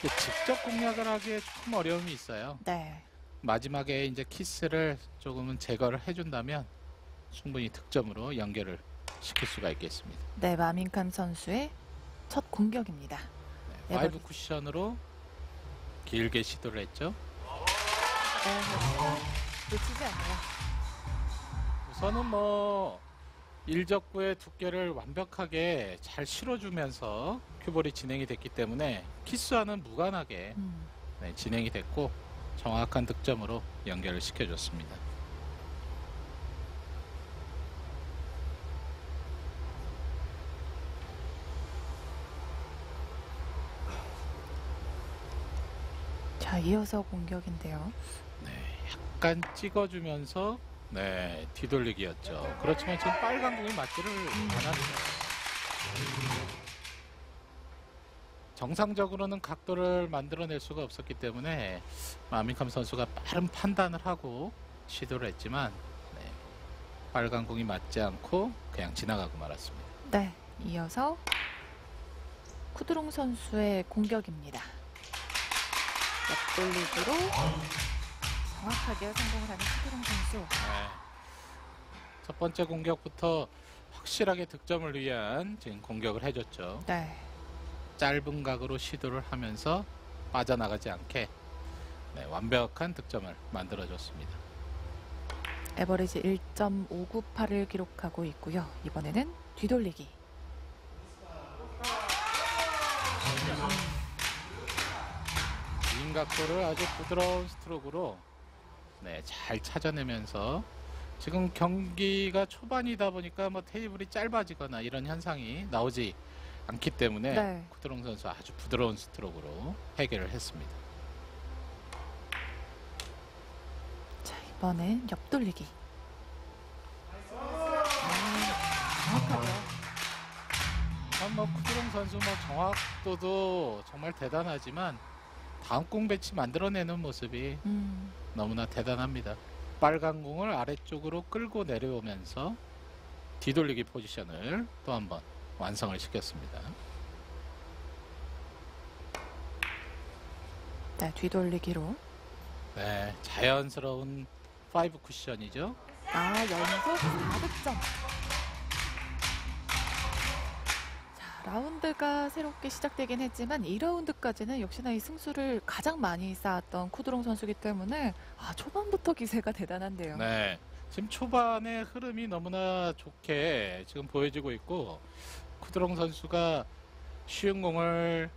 직접 공략을 하기에 조금 어려움이 있어요. 네. 마지막에 이제 키스를 조금은 제거를 해준다면 충분히 득점으로 연결을 시킬 수가 있겠습니다. 네, 마민캄 선수의 첫 공격입니다. 네. 파이브 쿠션으로 길게 시도를 했죠. 네, 놓치지 않네요. 우선은 뭐 일적구의 두께를 완벽하게 잘 실어주면서 큐볼이 진행이 됐기 때문에 키스와는 무관하게 음. 네, 진행이 됐고 정확한 득점으로 연결을 시켜줬습니다. 자, 이어서 공격인데요. 네, 약간 찍어주면서 네 뒤돌리기였죠. 그렇지만 지금 빨간 공이 맞지를 않았네요. 정상적으로는 각도를 만들어낼 수가 없었기 때문에 마민캄 선수가 빠른 판단을 하고 시도를 했지만 네, 빨간 공이 맞지 않고 그냥 지나가고 말았습니다. 네, 이어서 쿠드롱 선수의 공격입니다. 옆돌리기로 정확하게 성공을 하는 쿠드롱 선수. 네. 첫 번째 공격부터 확실하게 득점을 위한 지금 공격을 해줬죠. 네, 짧은 각으로 시도를 하면서 빠져나가지 않게 네, 완벽한 득점을 만들어줬습니다. 에버리지 1.598을 기록하고 있고요. 이번에는 뒤돌리기. 긴 각도를 아주 부드러운 스트로크로 네, 잘 찾아내면서 지금 경기가 초반이다 보니까 뭐 테이블이 짧아지거나 이런 현상이 나오지 않기 때문에 네. 쿠드롱 선수 아주 부드러운 스트로크로 해결을 했습니다. 자, 이번엔 옆돌리기. 아, 정확하죠. 아, 뭐 쿠드롱 선수 뭐 정확도도 정말 대단하지만 다음 공 배치 만들어내는 모습이 음, 너무나 대단합니다. 빨간 공을 아래쪽으로 끌고 내려오면서 뒤돌리기 포지션을 또 한번 완성을 시켰습니다. 네, 뒤돌리기로. 네, 자연스러운 파이브 쿠션이죠. 아, 연속 4득점. 자, 라운드가 새롭게 시작되긴 했지만 2라운드까지는 역시나 이 승수를 가장 많이 쌓았던 쿠드롱 선수기 때문에 아, 초반부터 기세가 대단한데요. 네, 지금 초반의 흐름이 너무나 좋게 지금 보여지고 있고 쿠드롱 선수가 쉬운 공을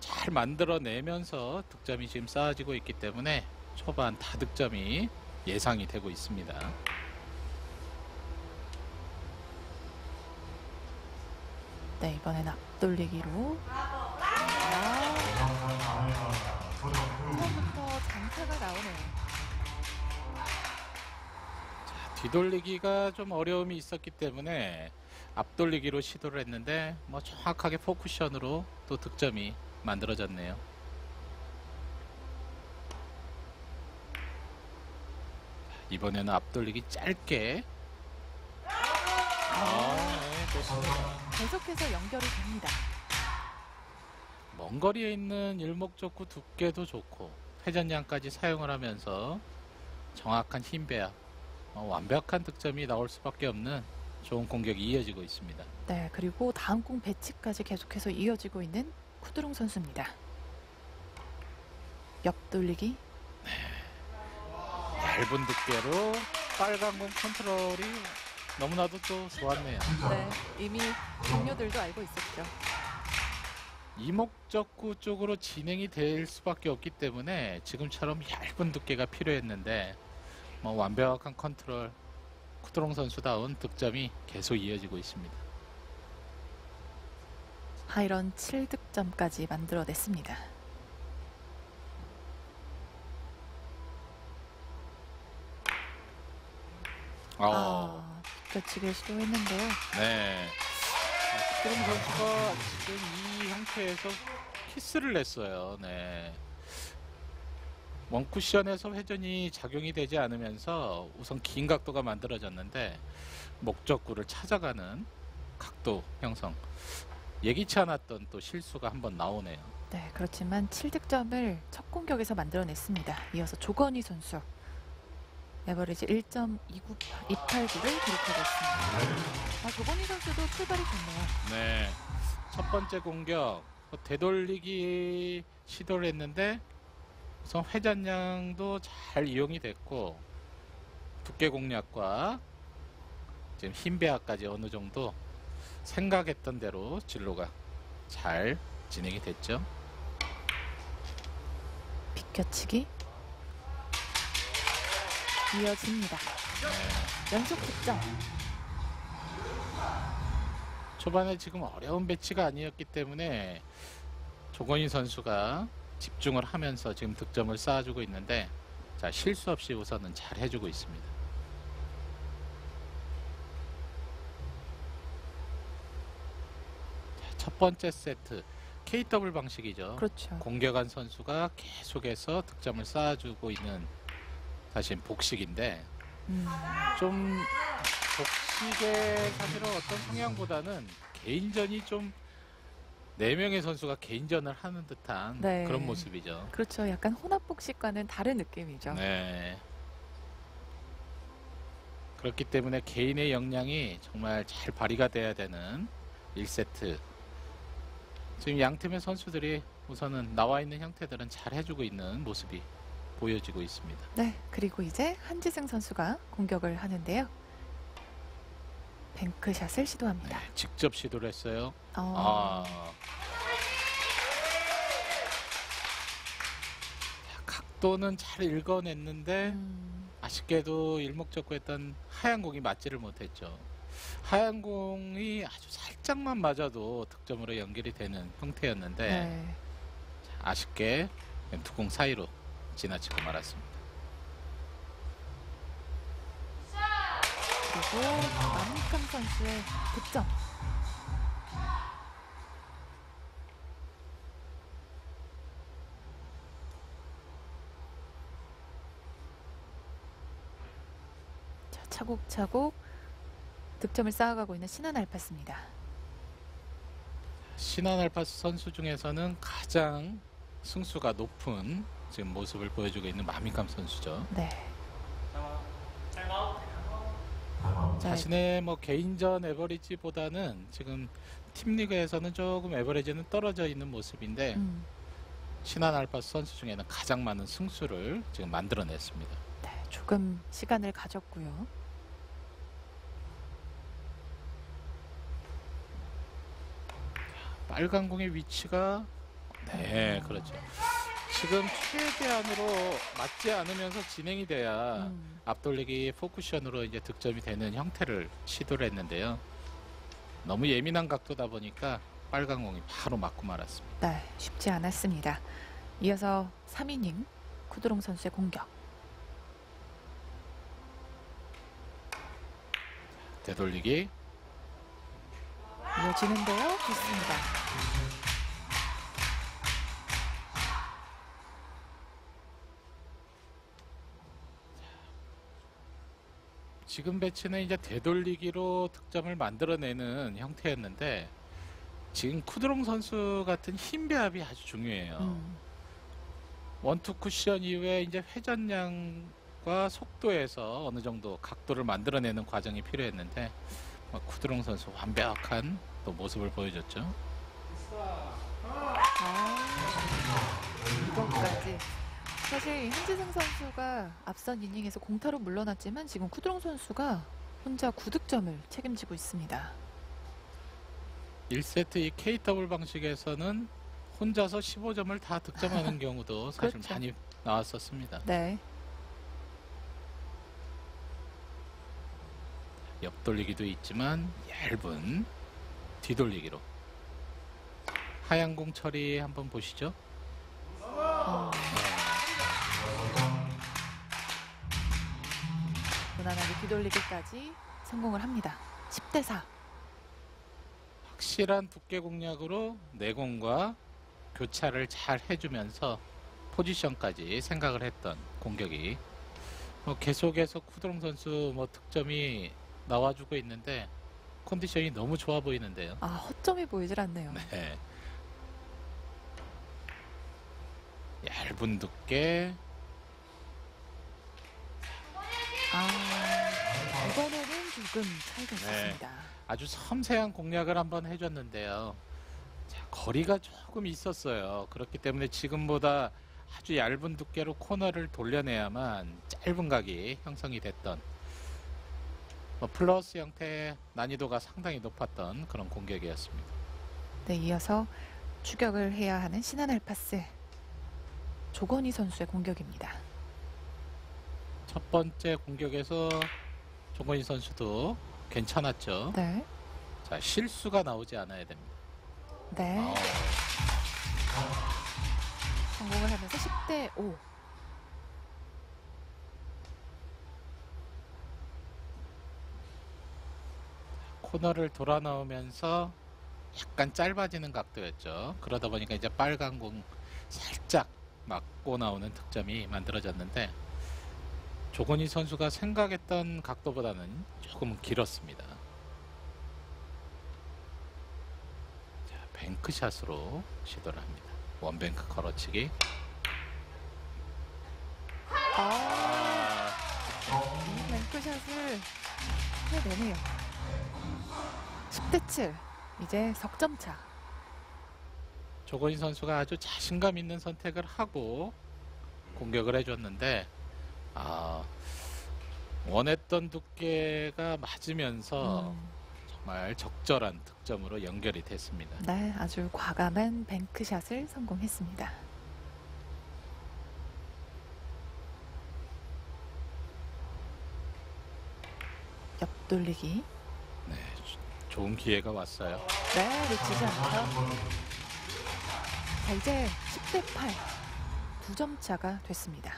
잘 만들어내면서 득점이 지금 쌓아지고 있기 때문에 초반 다득점이 예상이 되고 있습니다. 네, 이번엔 앞돌리기로. 아, 처음부터 장타가 나오네요. 뒤돌리기가 좀 어려움이 있었기 때문에 앞돌리기로 시도를 했는데 뭐 정확하게 포쿠션으로 또 득점이 만들어졌네요. 이번에는 앞돌리기 짧게. 아, 네. 계속해서 연결이 됩니다. 먼 거리에 있는 일목적구 두께도 좋고 회전량까지 사용을 하면서 정확한 힘 배합, 어, 완벽한 득점이 나올 수밖에 없는 좋은 공격이 이어지고 있습니다. 네, 그리고 다음 공 배치까지 계속해서 이어지고 있는 쿠드롱 선수입니다. 옆 돌리기. 얇은 두께로 빨간 공 컨트롤이 너무나도 또 좋았네요. 네, 이미 동료들도 알고 있었죠. 이목적구 쪽으로 진행이 될 수밖에 없기 때문에 지금처럼 얇은 두께가 필요했는데 뭐 완벽한 컨트롤 쿠드롱 선수다운 득점이 계속 이어지고 있습니다. 하이런 7득점까지 만들어냈습니다. 어, 아, 겹치기를 시도했는데요. 네. 쿠드롱 선수가 지금 이 형태에서 키스를 냈어요. 네. 원쿠션에서 회전이 작용이 되지 않으면서 우선 긴 각도가 만들어졌는데 목적구를 찾아가는 각도 형성 예기치 않았던 또 실수가 한번 나오네요. 네, 그렇지만 7득점을 첫 공격에서 만들어냈습니다. 이어서 조건희 선수. 에버리지 1.2928구를 기록하고 있습니다. 아, 조건희 선수도 출발이 좋네요. 네. 첫 번째 공격 뭐 되돌리기 시도를 했는데 우선 회전량도 잘 이용이 됐고 두께 공략과 지금 흰 배합까지 어느 정도 생각했던 대로 진로가 잘 진행이 됐죠. 비껴치기. 이어집니다. 연속 득점. 초반에 지금 어려운 배치가 아니었기 때문에 조건희 선수가 집중을 하면서 지금 득점을 쌓아주고 있는데 자 실수 없이 우선은 잘 해주고 있습니다. 자, 첫 번째 세트 KW 방식이죠. 그렇죠. 공격한 선수가 계속해서 득점을 쌓아주고 있는 사실 복식인데 음, 좀 복식의 사실은 어떤 성향보다는 개인전이 좀 네 명의 선수가 개인전을 하는 듯한 네. 그런 모습이죠. 그렇죠. 약간 혼합복식과는 다른 느낌이죠. 네. 그렇기 때문에 개인의 역량이 정말 잘 발휘가 돼야 되는 1세트. 지금 양 팀의 선수들이 우선은 나와 있는 형태들은 잘 해주고 있는 모습이 보여지고 있습니다. 네, 그리고 이제 한지승 선수가 공격을 하는데요. 뱅크샷을 시도합니다. 네, 직접 시도를 했어요. 어, 아. 자, 각도는 잘 읽어냈는데 음, 아쉽게도 일목적구했던 하얀 공이 맞지를 못했죠. 하얀 공이 아주 살짝만 맞아도 득점으로 연결이 되는 형태였는데 네. 자, 아쉽게 두 공 사이로 지나치고 말았습니다. 그리고 만익감 선수의 득점. 자, 차곡차곡 득점을 쌓아가고 있는 신한 알파스입니다. 신한 알파스 선수 중에서는 가장 승수가 높은 지금 모습을 보여주고 있는 마미감 선수죠. 네. 자, 자신의 뭐 개인전 에버리지보다는 지금 팀 리그에서는 조금 에버리지는 떨어져 있는 모습인데 음, 신한 알파스 선수 중에는 가장 많은 승수를 지금 만들어냈습니다. 네, 조금 시간을 가졌고요. 빨간 공의 위치가 네 그렇죠. 지금 최대한으로 맞지 않으면서 진행이 돼야 음, 앞돌리기 포쿠션으로 이제 득점이 되는 형태를 시도를 했는데요. 너무 예민한 각도다 보니까 빨간 공이 바로 맞고 말았습니다. 네, 쉽지 않았습니다. 이어서 3이닝 쿠드롱 선수의 공격. 되돌리기 이어지는데요. 좋습니다. 지금 배치는 이제 되돌리기로 득점을 만들어내는 형태였는데 지금 쿠드롱 선수 같은 힘 배합이 아주 중요해요. 음, 원투 쿠션 이후에 이제 회전량과 속도에서 어느 정도 각도를 만들어내는 과정이 필요했는데 뭐 쿠드롱 선수 완벽한 또 모습을 보여줬죠. 아, 이것까지. 사실 한지승 선수가 앞선 이닝에서 공타로 물러났지만 지금 쿠드롱 선수가 혼자 9득점을 책임지고 있습니다. 1세트 이 KW 방식에서는 혼자서 15점을 다 득점하는 경우도 사실 그렇죠. 많이 나왔었습니다. 네. 옆돌리기도 있지만 얇은 뒤돌리기로 하얀 공 처리 한번 보시죠. 어, 뒤돌리기까지 성공을 합니다. 10대 4. 확실한 두께 공략으로 내공과 교차를 잘 해주면서 포지션까지 생각을 했던 공격이 뭐 계속해서 쿠드롱 선수 뭐 득점이 나와주고 있는데 컨디션이 너무 좋아 보이는데요. 아, 허점이 보이질 않네요. 네. 얇은 두께 아, 조금 차이가 네. 있었습니다. 아주 섬세한 공략을 한번 해줬는데요. 자, 거리가 조금 있었어요. 그렇기 때문에 지금보다 아주 얇은 두께로 코너를 돌려내야만 짧은 각이 형성이 됐던 뭐 플러스 형태의 난이도가 상당히 높았던 그런 공격이었습니다. 네, 이어서 추격을 해야 하는 신한 알파스 조건희 선수의 공격입니다. 첫 번째 공격에서 조건희 선수도 괜찮았죠. 네, 자, 실수가 나오지 않아야 됩니다. 네, 어, 성공을 하면서 10대 5. 코너를 돌아 나오면서 약간 짧아지는 각도였죠. 그러다 보니까 이제 빨간 공 살짝 맞고 나오는 득점이 만들어졌는데 조건희 선수가 생각했던 각도보다는 조금 길었습니다. 자, 뱅크샷으로 시도를 합니다. 원뱅크 걸어치기. 아, 아, 이 뱅크샷을 해내네요. 10대 7. 이제 석점 차. 조건희 선수가 아주 자신감 있는 선택을 하고 공격을 해줬는데 아 원했던 두께가 맞으면서 음, 정말 적절한 득점으로 연결이 됐습니다. 네, 아주 과감한 뱅크샷을 성공했습니다. 옆 돌리기. 네, 좋은 기회가 왔어요. 네, 놓치지 않고요. 자, 이제 10대 8. 9점 차가 됐습니다.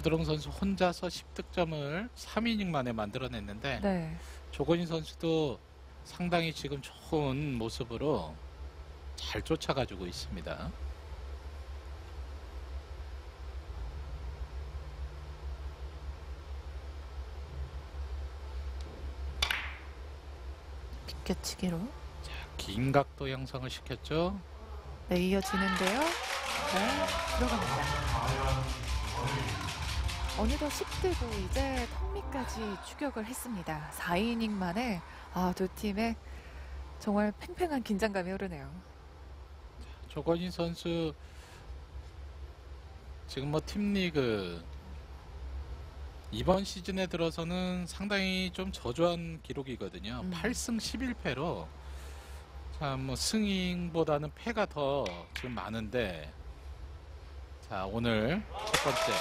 자, 쿠드롱 선수 혼자서 10득점을 3이닝 만에 만들어냈는데 네. 조건희 선수도 상당히 지금 좋은 모습으로 잘 쫓아가지고 있습니다. 비껴치기로. 자, 긴 각도 형성을 시켰죠. 네, 이어지는데요. 네, 들어갑니다. 어느덧 10대고 이제 턱밑까지 추격을 했습니다. 4이닝 만에 아, 두 팀의 정말 팽팽한 긴장감이 흐르네요. 조건희 선수 지금 뭐 팀리그 이번 시즌에 들어서는 상당히 좀 저조한 기록이거든요. 음. 8승 11패로 참 뭐 승인보다는 패가 더 지금 많은데 자 오늘 첫 번째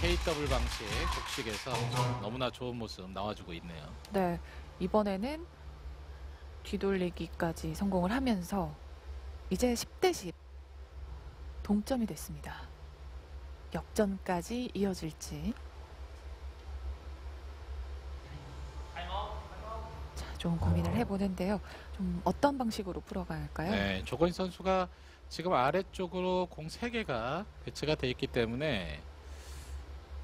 KW 방식 복식에서 너무나 좋은 모습 나와주고 있네요. 네, 이번에는 뒤돌리기까지 성공을 하면서 이제 10대 10 동점이 됐습니다. 역전까지 이어질지. 자, 좀 고민을 해보는데요. 좀 어떤 방식으로 풀어가야 할까요? 네, 조건희 선수가 지금 아래쪽으로 공 3개가 배치가 돼 있기 때문에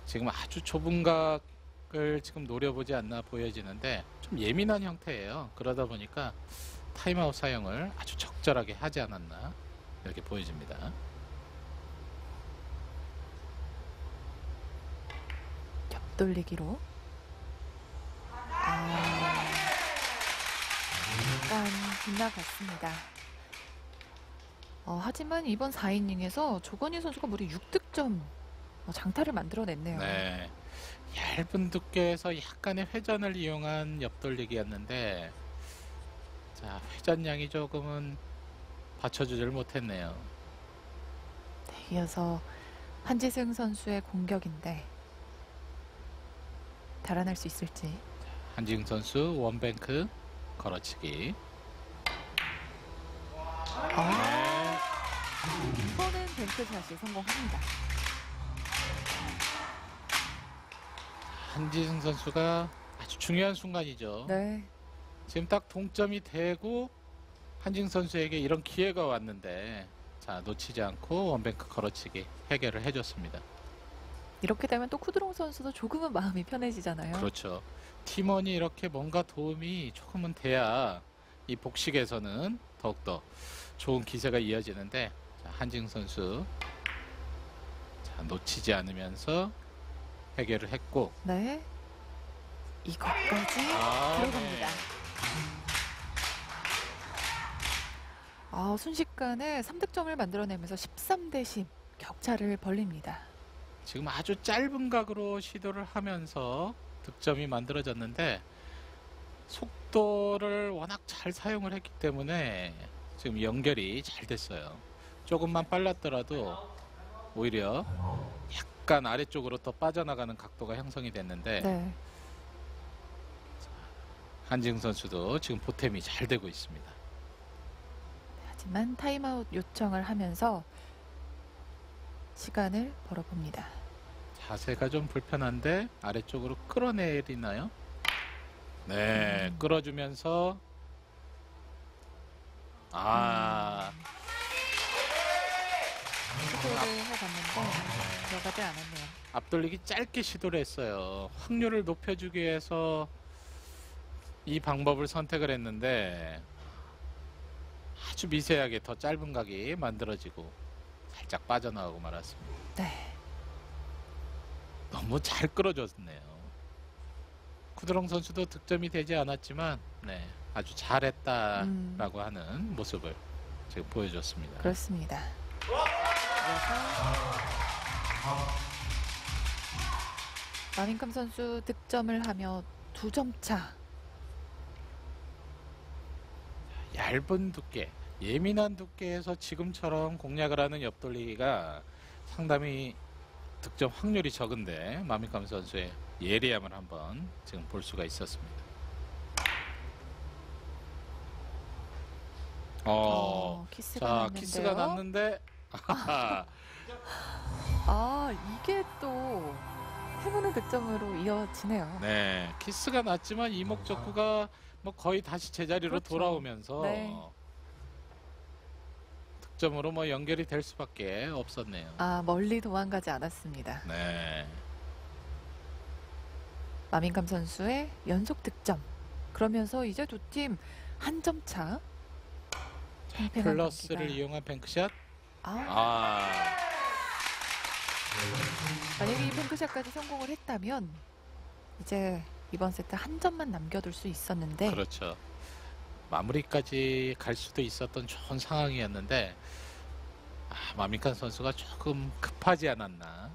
지금 아주 좁은 각을 지금 노려보지 않나 보여지는데 좀 예민한 형태예요. 그러다 보니까 타임아웃 사용을 아주 적절하게 하지 않았나 이렇게 보여집니다. 옆돌리기로. 아, 약간 빗나갔습니다. 어, 하지만 이번 4이닝에서 조건휘 선수가 무려 6득점 장타를 만들어냈네요. 네. 얇은 두께에서 약간의 회전을 이용한 옆돌리기였는데 자, 회전량이 조금은 받쳐주질 못했네요. 네, 이어서 한지승 선수의 공격인데 달아날 수 있을지. 한지웅 선수 원뱅크 걸어치기. 아, 뱅크샷이 성공합니다. 한지승 선수가 아주 중요한 순간이죠. 네, 지금 딱 동점이 되고 한지승 선수에게 이런 기회가 왔는데 자 놓치지 않고 원뱅크 걸어치기 해결을 해줬습니다. 이렇게 되면 또 쿠드롱 선수도 조금은 마음이 편해지잖아요. 그렇죠. 팀원이 이렇게 뭔가 도움이 조금은 돼야 이 복식에서는 더욱더 좋은 기세가 이어지는데 자, 한징 선수 자, 놓치지 않으면서 해결을 했고 네. 이것까지 아, 들어갑니다. 네. 아, 순식간에 3득점을 만들어내면서 13대 10 격차를 벌립니다. 지금 아주 짧은 각으로 시도를 하면서 득점이 만들어졌는데 속도를 워낙 잘 사용을 했기 때문에 지금 연결이 잘 됐어요. 조금만 빨랐더라도 오히려 약간 아래쪽으로 더 빠져나가는 각도가 형성이 됐는데 네. 한지승 선수도 지금 보탬이 잘 되고 있습니다. 하지만 타임아웃 요청을 하면서 시간을 벌어봅니다. 자세가 좀 불편한데 아래쪽으로 끌어내리나요? 네, 음. 끌어주면서 아 시도를 해봤는데 들어가지 않았네요. 앞돌리기 짧게 시도를 했어요. 확률을 높여주기 위해서 이 방법을 선택을 했는데 아주 미세하게 더 짧은 각이 만들어지고 살짝 빠져나가고 말았습니다. 네. 너무 잘 끌어줬네요. 쿠드롱 선수도 득점이 되지 않았지만 네, 아주 잘했다라고 음. 하는 모습을 지금 보여줬습니다. 그렇습니다. 마민캄 선수 득점을 하며 두 점 차. 얇은 두께, 예민한 두께에서 지금처럼 공략을 하는 옆돌리기가 상당히 득점 확률이 적은데 마민캄 선수의 예리함을 한번 지금 볼 수가 있었습니다. 어, 어, 키스가 자 났는데요. 키스가 났는데 아 이게 또 행운의 득점으로 이어지네요. 네 키스가 났지만 이목적구가 뭐 거의 다시 제자리로 그렇죠. 돌아오면서 네. 득점으로 뭐 연결이 될 수밖에 없었네요. 아 멀리 도망가지 않았습니다. 네. 마민캄 선수의 연속 득점. 그러면서 이제 두 팀 한 점 차. 팽팽한 플러스를 경기가. 이용한 뱅크샷. 아, 아, 만약에 이 뱅크샷까지 성공을 했다면 이제 이번 세트 한 점만 남겨둘 수 있었는데 그렇죠. 마무리까지 갈 수도 있었던 좋은 상황이었는데 아, 마미칸 선수가 조금 급하지 않았나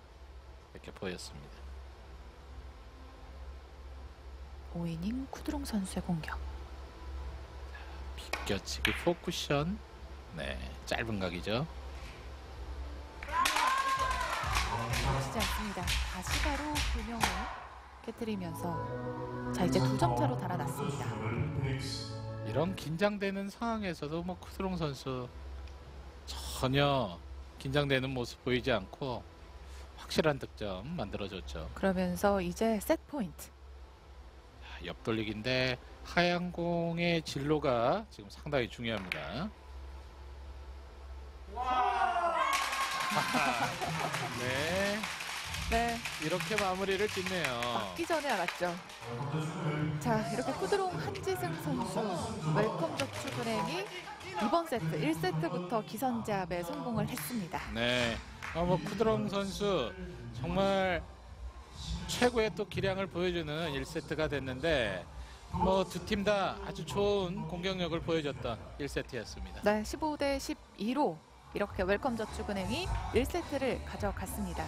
이렇게 보였습니다. 5이닝 쿠드롱 선수의 공격. 비껴치기 포쿠션. 네, 짧은 각이죠. 놓치지 않습니다. 다시 바로 균형을 깨뜨리면서 자 이제 두 점 차로 달아났습니다. 이런 긴장되는 상황에서도 뭐 쿠드롱 선수 전혀 긴장되는 모습 보이지 않고 확실한 득점 만들어줬죠. 그러면서 이제 세트 포인트. 자, 옆돌리기인데 하얀 공의 진로가 지금 상당히 중요합니다. 네, 네, 이렇게 마무리를 짓네요. 맞기 전에 알았죠. 자, 이렇게 쿠드롱 한지승 선수 웰컴 저축 은행이 이번 세트 1세트부터 기선제압에 성공을 했습니다. 네, 어, 뭐 쿠드롱 선수 정말 최고의 또 기량을 보여주는 1세트가 됐는데 뭐 두 팀 다 아주 좋은 공격력을 보여줬던 1세트였습니다. 네, 15대 12로 이렇게 웰컴 저축은행이 1세트를 가져갔습니다.